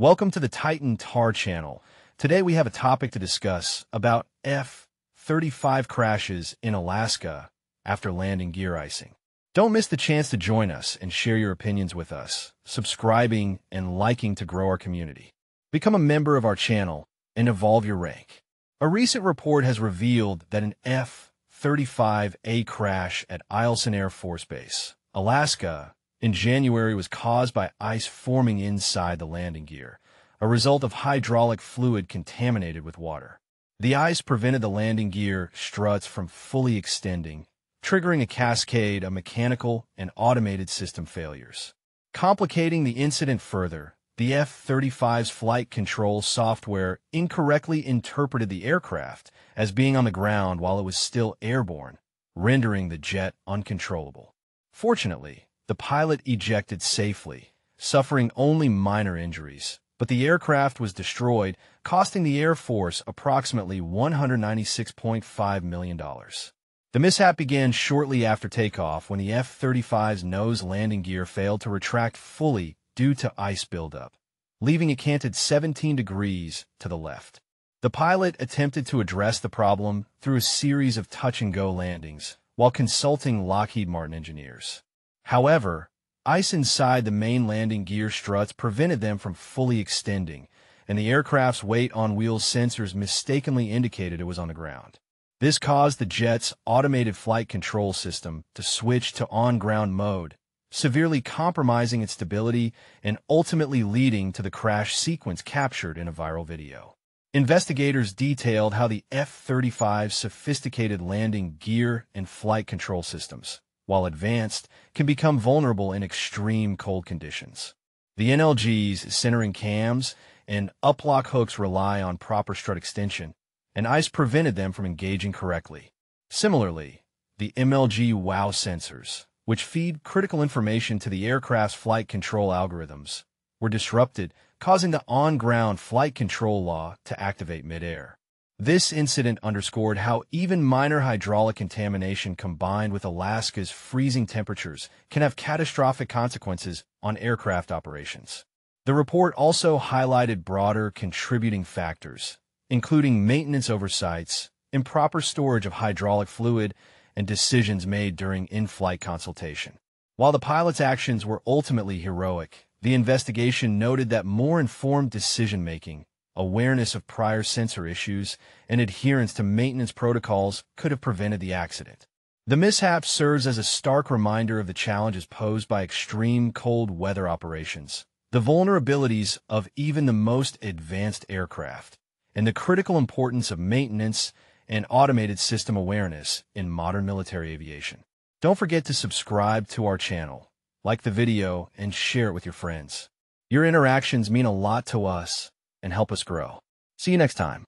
Welcome to the Titan Tar channel. Today we have a topic to discuss about F-35 crashes in Alaska after landing gear icing. Don't miss the chance to join us and share your opinions with us, subscribing and liking to grow our community. Become a member of our channel and evolve your rank. A recent report has revealed that an F-35A crash at Eielson Air Force Base, Alaska, in January was caused by ice forming inside the landing gear, a result of hydraulic fluid contaminated with water. The ice prevented the landing gear struts from fully extending, triggering a cascade of mechanical and automated system failures. Complicating the incident further, the F-35's flight control software incorrectly interpreted the aircraft as being on the ground while it was still airborne, rendering the jet uncontrollable. Fortunately, the pilot ejected safely, suffering only minor injuries, but the aircraft was destroyed, costing the Air Force approximately $196.5 million. The mishap began shortly after takeoff when the F-35's nose landing gear failed to retract fully due to ice buildup, leaving it canted 17 degrees to the left. The pilot attempted to address the problem through a series of touch-and-go landings while consulting Lockheed Martin engineers. However, ice inside the main landing gear struts prevented them from fully extending, and the aircraft's weight on wheels sensors mistakenly indicated it was on the ground. This caused the jet's automated flight control system to switch to on-ground mode, severely compromising its stability and ultimately leading to the crash sequence captured in a viral video. Investigators detailed how the F-35's sophisticated landing gear and flight control systems while advanced, can become vulnerable in extreme cold conditions. The NLG's centering cams and uplock hooks rely on proper strut extension, and ice prevented them from engaging correctly. Similarly, the MLG WOW sensors, which feed critical information to the aircraft's flight control algorithms, were disrupted, causing the on-ground flight control law to activate midair. This incident underscored how even minor hydraulic contamination combined with Alaska's freezing temperatures can have catastrophic consequences on aircraft operations. The report also highlighted broader contributing factors, including maintenance oversights, improper storage of hydraulic fluid, and decisions made during in-flight consultation. While the pilot's actions were ultimately heroic, the investigation noted that more informed decision-making awareness of prior sensor issues, and adherence to maintenance protocols could have prevented the accident. The mishap serves as a stark reminder of the challenges posed by extreme cold weather operations, the vulnerabilities of even the most advanced aircraft, and the critical importance of maintenance and automated system awareness in modern military aviation. Don't forget to subscribe to our channel, like the video, and share it with your friends. Your interactions mean a lot to us and help us grow. See you next time.